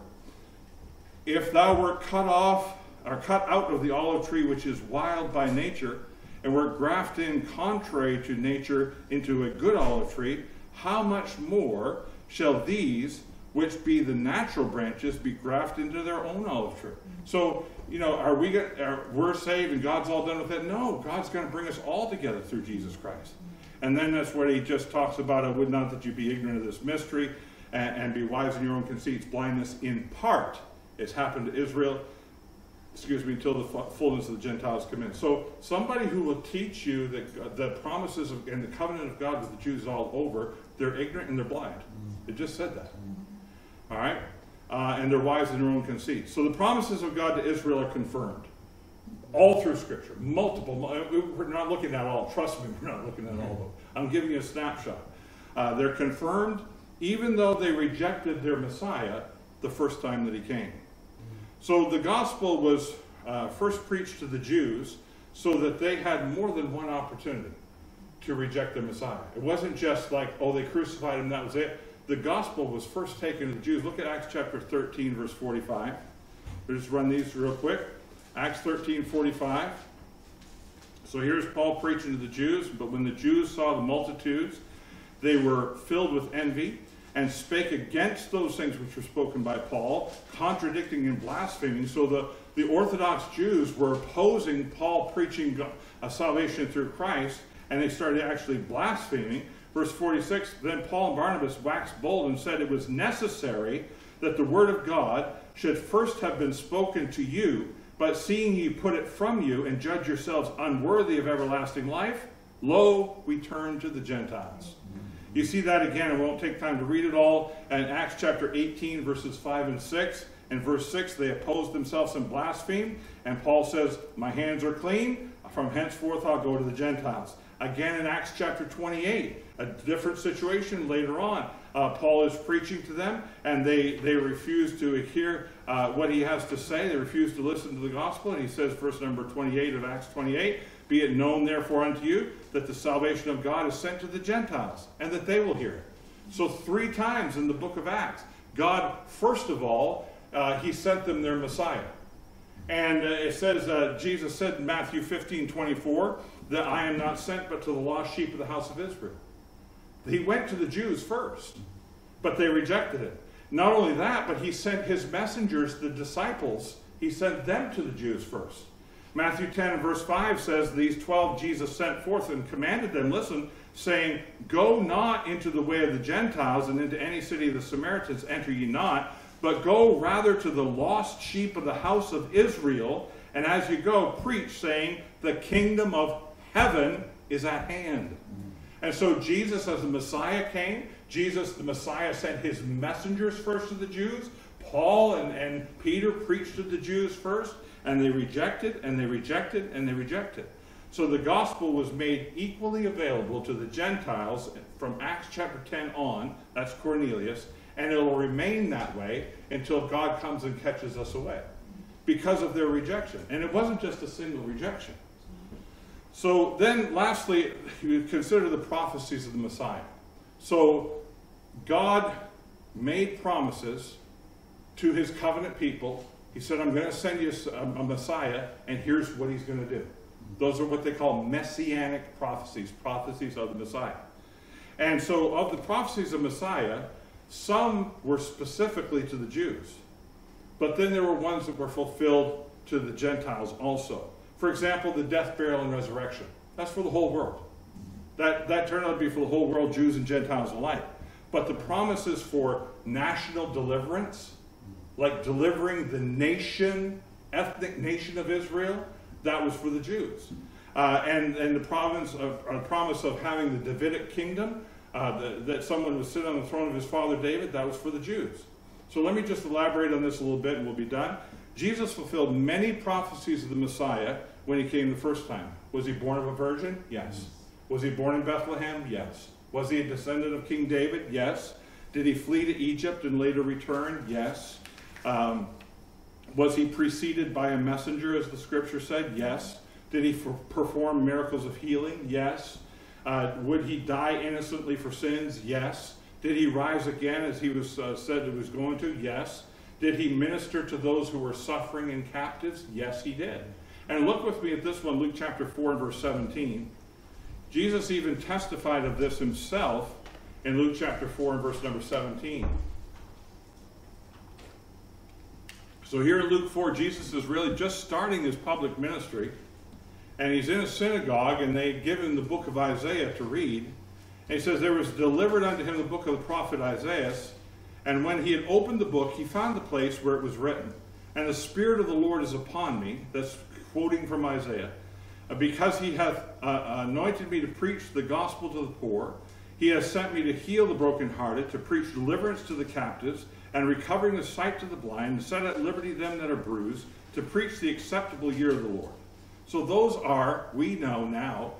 If thou wert cut off, or cut out of the olive tree which is wild by nature, and wert grafted in contrary to nature into a good olive tree, how much more shall these, which be the natural branches, be grafted into their own olive tree. So, you know, are we get, are, we're saved and God's all done with it? No, God's going to bring us all together through Jesus Christ. And then that's what he just talks about. I would not that you be ignorant of this mystery and, and be wise in your own conceits. Blindness in part has happened to Israel excuse me, until the fullness of the Gentiles come in. So somebody who will teach you that the promises of, and the covenant of God with the Jews all over, they're ignorant and they're blind. It just said that. All right? Uh, and they're wise in their own conceit. So the promises of God to Israel are confirmed. All through Scripture. Multiple. We're not looking at all. Trust me, <laughs> we're not looking at all of them. I'm giving you a snapshot. Uh, they're confirmed even though they rejected their Messiah the first time that he came. So the gospel was uh, first preached to the Jews so that they had more than one opportunity to reject the Messiah. It wasn't just like, oh, they crucified him, that was it. The gospel was first taken to the Jews. Look at Acts chapter 13, verse 45. We'll just run these real quick. Acts 13, 45. So here's Paul preaching to the Jews, but when the Jews saw the multitudes, they were filled with envy and spake against those things which were spoken by Paul, contradicting and blaspheming. So the, the Orthodox Jews were opposing Paul preaching a salvation through Christ, and they started actually blaspheming. Verse 46 Then Paul and Barnabas waxed bold and said it was necessary that the word of God should first have been spoken to you, but seeing ye put it from you and judge yourselves unworthy of everlasting life, lo, we turn to the Gentiles. You see that again. I won't take time to read it all. In Acts chapter 18, verses 5 and 6. In verse 6, they opposed themselves and blasphemed. And Paul says, My hands are clean. From henceforth, I'll go to the Gentiles. Again in Acts chapter 28, a different situation later on. Uh, Paul is preaching to them, and they, they refuse to hear uh, what he has to say. They refuse to listen to the gospel. And he says, verse number 28 of Acts 28, Be it known, therefore, unto you that the salvation of God is sent to the Gentiles, and that they will hear it. So, three times in the book of Acts, God, first of all, uh, he sent them their Messiah. And uh, it says, uh, Jesus said in Matthew 15 24, that I am not sent but to the lost sheep of the house of Israel. He went to the Jews first, but they rejected it. Not only that, but he sent his messengers, the disciples, he sent them to the Jews first. Matthew 10 and verse 5 says, These 12 Jesus sent forth and commanded them, listen, saying, Go not into the way of the Gentiles and into any city of the Samaritans enter ye not, but go rather to the lost sheep of the house of Israel, and as you go, preach, saying, The kingdom of heaven is at hand. And so Jesus, as the Messiah came, Jesus, the Messiah, sent his messengers first to the Jews. Paul and, and Peter preached to the Jews first, and they rejected, and they rejected, and they rejected. So the gospel was made equally available to the Gentiles from Acts chapter 10 on, that's Cornelius, and it will remain that way until God comes and catches us away because of their rejection. And it wasn't just a single rejection. So then, lastly, you consider the prophecies of the Messiah. So God made promises to his covenant people. He said, I'm going to send you a, Messiah, and here's what he's going to do. Those are what they call messianic prophecies, prophecies of the Messiah. And so, of the prophecies of Messiah, some were specifically to the Jews, but then there were ones that were fulfilled to the Gentiles also. For example, the death, burial, and resurrection. That's for the whole world. That, that turned out to be for the whole world, Jews and Gentiles alike. But the promises for national deliverance, like delivering the nation, ethnic nation of Israel, that was for the Jews. Uh, and, and the promise of, uh, promise of having the Davidic kingdom, uh, the, that someone would sit on the throne of his father David, that was for the Jews. So let me just elaborate on this a little bit and we'll be done. Jesus fulfilled many prophecies of the Messiah when he came the first time. Was he born of a virgin? Yes. Was he born in Bethlehem? Yes. Was he a descendant of King David? Yes. Did he flee to Egypt and later return? Yes. Um, was he preceded by a messenger, as the scripture said? Yes. Did he perform miracles of healing? Yes. Uh, would he die innocently for sins? Yes. Did he rise again as he was uh, said he was going to? Yes. Did he minister to those who were suffering and captives? Yes, he did. And look with me at this one, Luke chapter 4 and verse 17. Jesus even testified of this himself in Luke chapter 4 and verse number 17. So here in Luke 4, Jesus is really just starting his public ministry. And he's in a synagogue, and they give him the book of Isaiah to read. And he says, There was delivered unto him the book of the prophet Isaiah. And when he had opened the book, he found the place where it was written, And the Spirit of the Lord is upon me. That's quoting from Isaiah. Because he hath uh, anointed me to preach the gospel to the poor. He has sent me to heal the brokenhearted, to preach deliverance to the captives, and recovering the sight to the blind, to set at liberty them that are bruised, to preach the acceptable year of the Lord. So those are, we know now,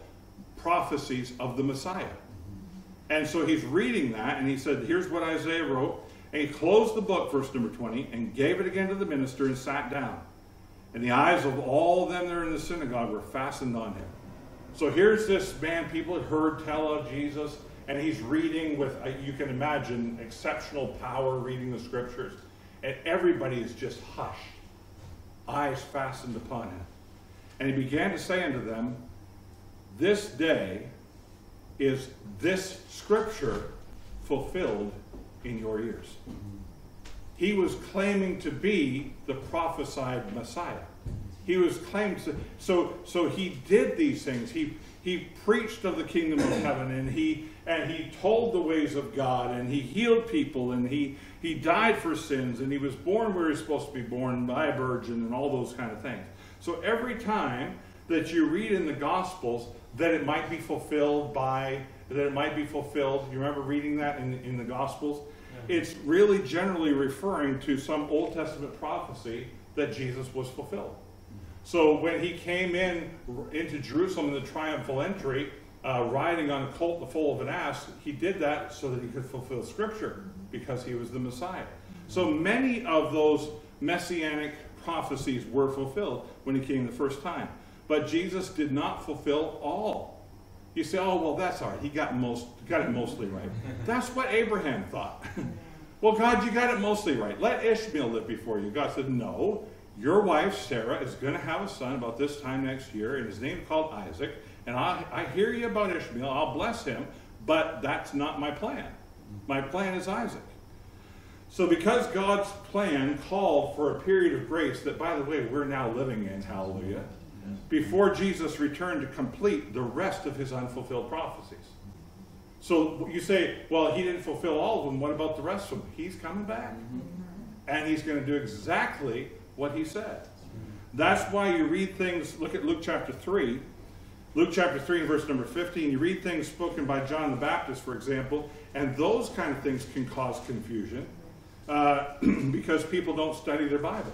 prophecies of the Messiah. And so he's reading that, and he said, Here's what Isaiah wrote. And he closed the book, verse number 20, and gave it again to the minister and sat down. And the eyes of all them that are in the synagogue were fastened on him. So here's this man people had heard tell of Jesus, and he's reading with, you can imagine, exceptional power reading the scriptures. And everybody is just hushed, eyes fastened upon him. And he began to say unto them, This day is this scripture fulfilled in your ears. He was claiming to be the prophesied Messiah. He was claiming to, so so he did these things. He he preached of the kingdom of heaven and he and he told the ways of God and he healed people and he he died for sins and he was born where he's supposed to be born by a virgin and all those kind of things. So every time that you read in the Gospels that it might be fulfilled by, that it might be fulfilled, you remember reading that in, in the Gospels? It's really generally referring to some Old Testament prophecy that Jesus was fulfilled. So when he came in into Jerusalem in the triumphal entry, uh, riding on a colt the foal of an ass, he did that so that he could fulfill Scripture because he was the Messiah. So many of those messianic prophecies were fulfilled when he came the first time. But Jesus did not fulfill all. You say, oh, well, that's all right. He got, most, got it mostly right. <laughs> That's what Abraham thought. <laughs> well, God, you got it mostly right. Let Ishmael live before you. God said, no. Your wife, Sarah, is going to have a son about this time next year, and his name is called Isaac. And I, I hear you about Ishmael. I'll bless him, but that's not my plan. My plan is Isaac. So, because God's plan called for a period of grace that, by the way, we're now living in, hallelujah, before Jesus returned to complete the rest of his unfulfilled prophecies. So you say, well, he didn't fulfill all of them. What about the rest of them? He's coming back. And he's going to do exactly what he said. That's why you read things, look at Luke chapter 3. Luke chapter 3 and verse number 15, you read things spoken by John the Baptist, for example, and those kind of things can cause confusion uh, <clears throat> because people don't study their Bible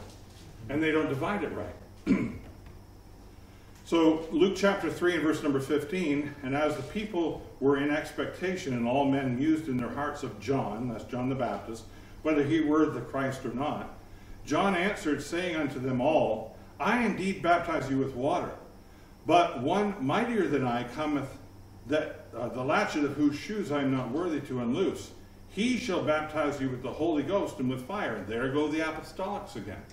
and they don't divide it right. <clears throat> so, Luke chapter 3 and verse number 15, and as the people were in expectation, and all men mused in their hearts of John, that's John the Baptist, whether he were the Christ or not, John answered, saying unto them all, I indeed baptize you with water, but one mightier than I cometh, that uh, the latchet of whose shoes I am not worthy to unloose. He shall baptize you with the Holy Ghost and with fire. There go the apostolics again.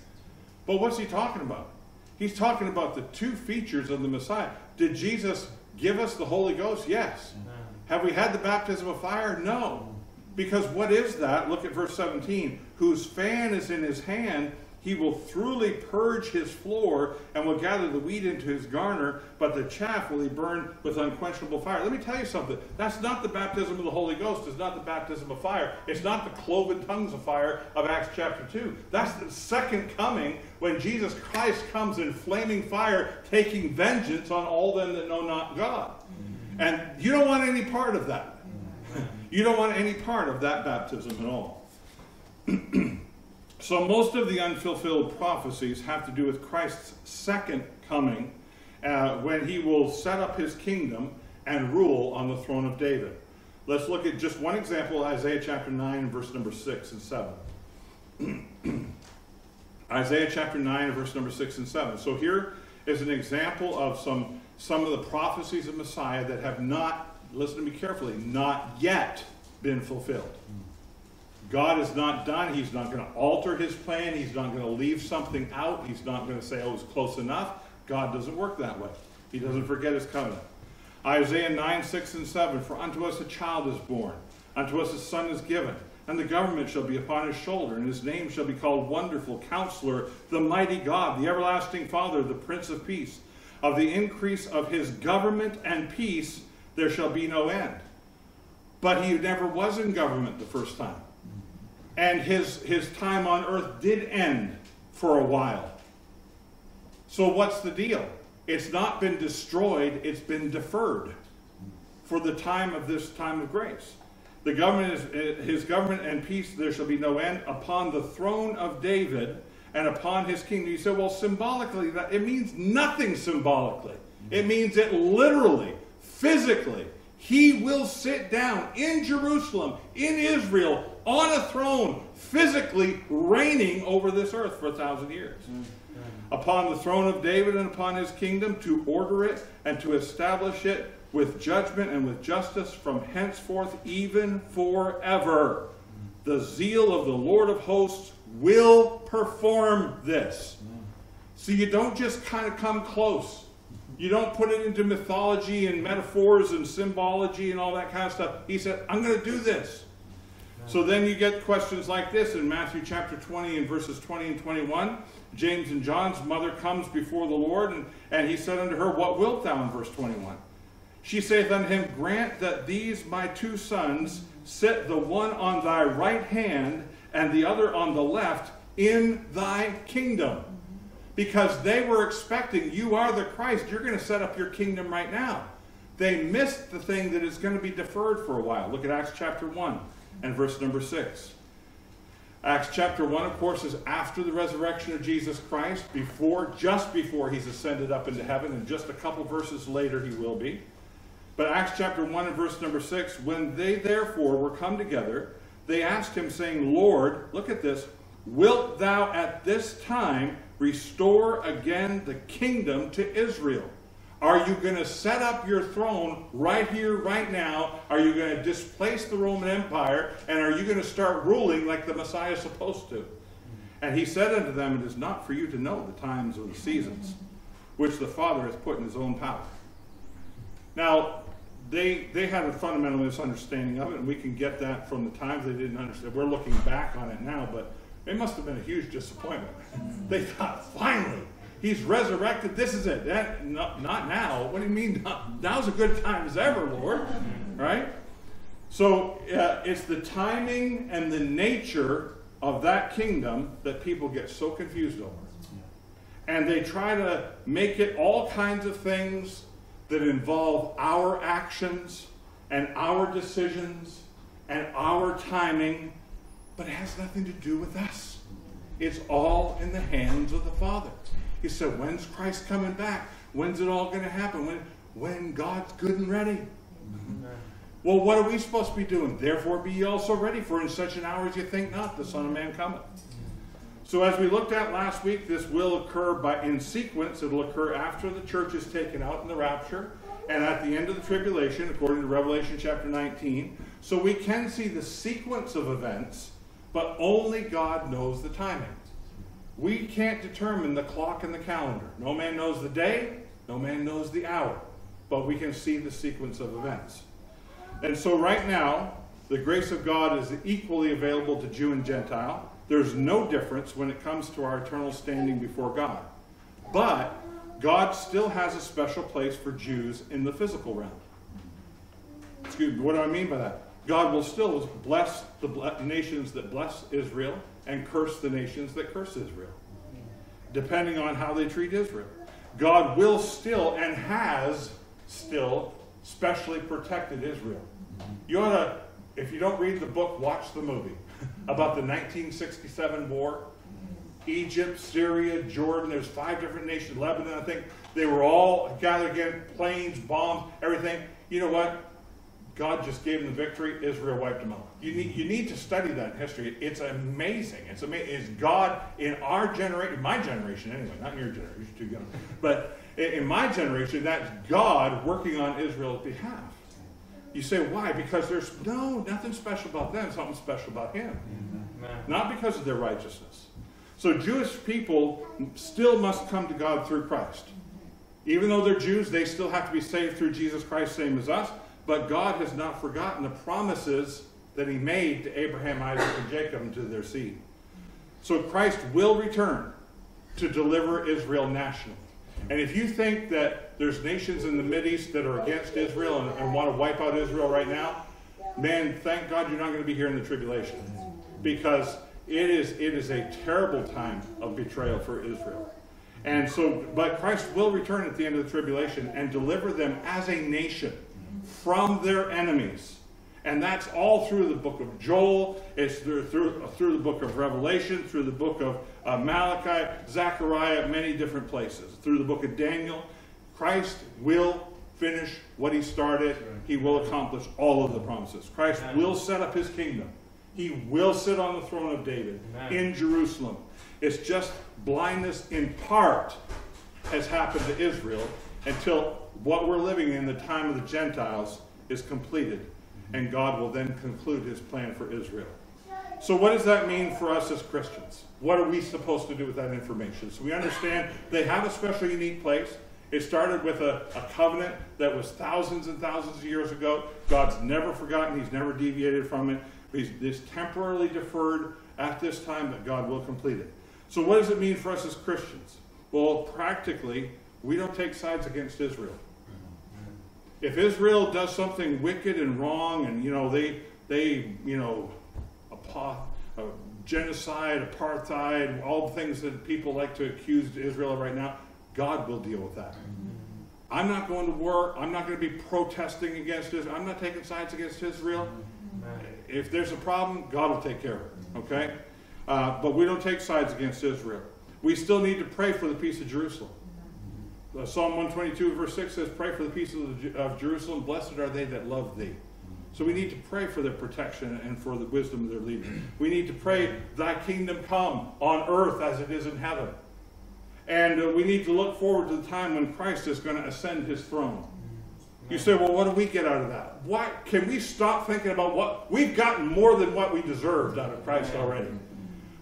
But what's he talking about? He's talking about the two features of the Messiah. Did Jesus give us the Holy Ghost? Yes. Have we had the baptism of fire? No. Because what is that? Look at verse 17. Whose fan is in his hand, he will thoroughly purge his floor and will gather the wheat into his garner, but the chaff will he burn with unquenchable fire. Let me tell you something. That's not the baptism of the Holy Ghost. It's not the baptism of fire. It's not the cloven tongues of fire of Acts chapter 2. That's the second coming when Jesus Christ comes in flaming fire, taking vengeance on all them that know not God. And you don't want any part of that. you don't want any part of that baptism at all. <clears throat> So most of the unfulfilled prophecies have to do with Christ's second coming uh, when he will set up his kingdom and rule on the throne of David. Let's look at just one example, Isaiah chapter 9, verse number 6 and 7. <clears throat> Isaiah chapter 9, verse number 6 and 7. So here is an example of some, some of the prophecies of Messiah that have not, listen to me carefully, not yet been fulfilled. God is not done. He's not going to alter his plan. He's not going to leave something out. He's not going to say, oh, it's close enough. God doesn't work that way. He doesn't forget his covenant. Isaiah 9, 6, and 7 For unto us a child is born, unto us a son is given, and the government shall be upon his shoulder, and his name shall be called Wonderful, Counselor, the Mighty God, the Everlasting Father, the Prince of Peace. Of the increase of his government and peace there shall be no end. But he never was in government the first time. And his, his time on earth did end for a while. So what's the deal? It's not been destroyed, it's been deferred for the time of this time of grace. The government is eh, his government and peace there shall be no end upon the throne of David and upon his kingdom. You say, well, symbolically, that it means nothing symbolically. It means it literally, physically. He will sit down in Jerusalem, in Israel, on a throne, physically reigning over this earth for a thousand years. Mm-hmm. Upon the throne of David and upon his kingdom to order it and to establish it with judgment and with justice from henceforth, even forever. The zeal of the Lord of hosts will perform this. So you don't just kind of come close. You don't put it into mythology and metaphors and symbology and all that kind of stuff. He said, I'm going to do this. So then you get questions like this in Matthew chapter 20 and verses 20 and 21. James and John's mother comes before the Lord, and, and he said unto her, What wilt thou in verse 21? She saith unto him, Grant that these my two sons sit the one on thy right hand and the other on the left in thy kingdom. Because they were expecting, you are the Christ, you're going to set up your kingdom right now. They missed the thing that is going to be deferred for a while. Look at Acts chapter 1 and verse number 6. Acts chapter 1, of course, is after the resurrection of Jesus Christ, before, just before he's ascended up into heaven, and just a couple verses later he will be. But Acts chapter 1 and verse number 6, when they therefore were come together, they asked him, saying, Lord, look at this, wilt thou at this time restore again the kingdom to Israel? Are you going to set up your throne right here, right now? Are you going to displace the Roman Empire? And are you going to start ruling like the Messiah is supposed to? And he said unto them, It is not for you to know the times or the seasons which the Father has put in his own power. Now, they, they had a fundamental misunderstanding of it, and we can get that from the times they didn't understand. We're looking back on it now, but it must have been a huge disappointment. <laughs> they thought, finally, He's resurrected. This is it. That, not, not now. What do you mean? Not, now's a good time as ever, Lord. Right? So uh, it's the timing and the nature of that kingdom that people get so confused over. And they try to make it all kinds of things that involve our actions and our decisions and our timing, but it has nothing to do with us. It's all in the hands of the Father. He said, When's Christ coming back? When's it all going to happen? When, when God's good and ready. Well, what are we supposed to be doing? Therefore, be ye also ready, for in such an hour as you think not, the Son of Man cometh. So, as we looked at last week, this will occur by in sequence. It'll occur after the church is taken out in the rapture, and at the end of the tribulation, according to Revelation chapter 19. So we can see the sequence of events, but only God knows the timing. We can't determine the clock and the calendar. No man knows the day, no man knows the hour, but we can see the sequence of events. And so, right now, the grace of God is equally available to Jew and Gentile. There's no difference when it comes to our eternal standing before God. But God still has a special place for Jews in the physical realm. Excuse me, what do I mean by that? God will still bless the nations that bless Israel and curse the nations that curse Israel, depending on how they treat Israel. God will still and has still specially protected Israel. You ought to, if you don't read the book, watch the movie about the 1967 war. Egypt, Syria, Jordan, there's five different nations, Lebanon, I think. They were all gathered again, planes, bombs, everything. You know what? God just gave them the victory. Israel wiped them out. You need, you need to study that in history. It's amazing. It's amazing. It's God in our generation, my generation anyway, not in your generation, you're too young. But in my generation, that's God working on Israel's behalf. You say, why? Because there's no, nothing special about them, something special about Him. Not because of their righteousness. So Jewish people still must come to God through Christ. Even though they're Jews, they still have to be saved through Jesus Christ, same as us. But God has not forgotten the promises that he made to Abraham, Isaac, and Jacob and to their seed. So Christ will return to deliver Israel nationally. And if you think that there's nations in the Mideast that are against Israel and, and want to wipe out Israel right now, man, thank God you're not going to be here in the tribulation. Because it is, it is a terrible time of betrayal for Israel. And so, but Christ will return at the end of the tribulation and deliver them as a nation from their enemies. And that's all through the book of Joel. It's through, through, through the book of Revelation, through the book of uh, Malachi, Zechariah, many different places. Through the book of Daniel. Christ will finish what he started. He will accomplish all of the promises. Christ Amen. will set up his kingdom. He will sit on the throne of David Amen. in Jerusalem. It's just blindness in part has happened to Israel until what we're living in, the time of the Gentiles, is completed. And God will then conclude his plan for Israel. So, what does that mean for us as Christians? What are we supposed to do with that information? So, we understand they have a special, unique place. It started with a, a covenant that was thousands and thousands of years ago. God's never forgotten, He's never deviated from it. He's, he's temporarily deferred at this time, but God will complete it. So, what does it mean for us as Christians? Well, practically, we don't take sides against Israel. If Israel does something wicked and wrong, and you know they they you know, uh, genocide, apartheid, all the things that people like to accuse Israel of right now, God will deal with that. I'm not going to war. I'm not going to be protesting against Israel. I'm not taking sides against Israel. If there's a problem, God will take care of it. Okay? Uh, but we don't take sides against Israel. We still need to pray for the peace of Jerusalem. Psalm 122, verse 6 says, Pray for the peace of, the, of Jerusalem. Blessed are they that love thee. So we need to pray for their protection and for the wisdom of their leaders. We need to pray, Thy kingdom come on earth as it is in heaven. And uh, we need to look forward to the time when Christ is going to ascend his throne. You say, well, what do we get out of that? Why can we stop thinking about what we've gotten more than what we deserved out of Christ already?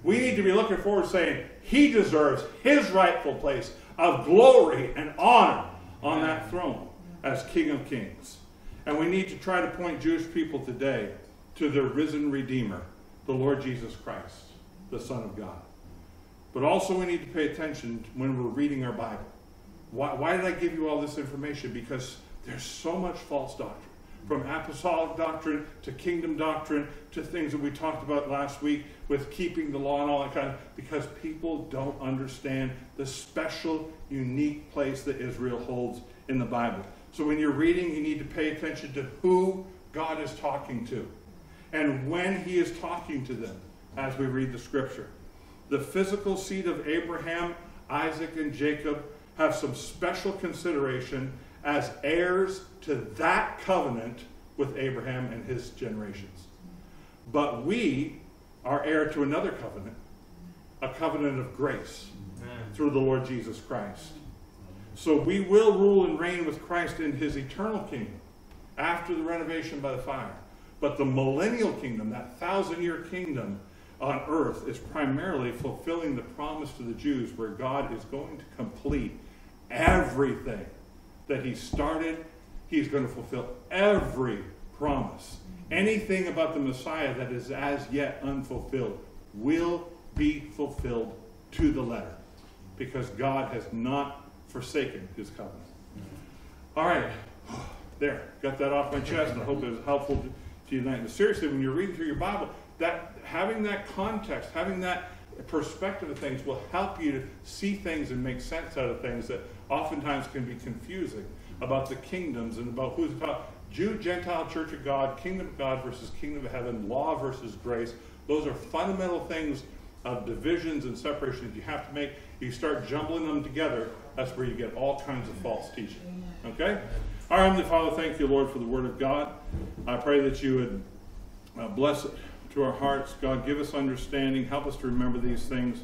We need to be looking forward saying, He deserves His rightful place of glory and honor on that throne as King of Kings. And we need to try to point Jewish people today to their risen Redeemer, the Lord Jesus Christ, the Son of God. But also, we need to pay attention when we're reading our Bible. Why, why did I give you all this information? Because there's so much false doctrine from apostolic doctrine to kingdom doctrine to things that we talked about last week with keeping the law and all that kind of because people don't understand the special unique place that Israel holds in the Bible. So when you're reading you need to pay attention to who God is talking to and when he is talking to them as we read the scripture. The physical seed of Abraham, Isaac and Jacob have some special consideration as heirs to that covenant with Abraham and his generations. But we are heir to another covenant, a covenant of grace Amen. through the Lord Jesus Christ. So we will rule and reign with Christ in his eternal kingdom after the renovation by the fire. But the millennial kingdom, that thousand year kingdom on earth, is primarily fulfilling the promise to the Jews where God is going to complete everything that he started, he's going to fulfill every promise. Anything about the Messiah that is as yet unfulfilled will be fulfilled to the letter because God has not forsaken his covenant. All right, <sighs> there, got that off my chest, I hope it was helpful to, you tonight. But seriously, when you're reading through your Bible, that having that context, having that perspective of things will help you to see things and make sense out of things that oftentimes can be confusing about the kingdoms and about who's called Jew, Gentile, Church of God, Kingdom of God versus Kingdom of Heaven, law versus grace. Those are fundamental things of divisions and separations you have to make. You start jumbling them together, that's where you get all kinds of false teaching. Okay? Our Heavenly Father, thank you, Lord, for the Word of God. I pray that you would uh, bless it to our hearts. God, give us understanding. Help us to remember these things.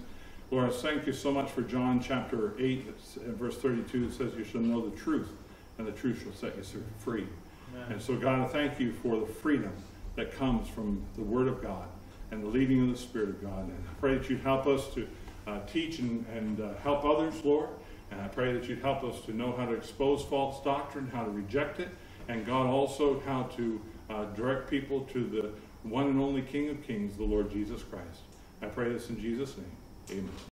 Lord, I thank you so much for John chapter 8, verse 32. It says, You shall know the truth, and the truth shall set you free. Amen. And so, God, I thank you for the freedom that comes from the Word of God and the leading of the Spirit of God. And I pray that you'd help us to uh, teach and, and uh, help others, Lord. And I pray that you'd help us to know how to expose false doctrine, how to reject it, and God also how to uh, direct people to the one and only King of Kings, the Lord Jesus Christ. I pray this in Jesus' name. Amen.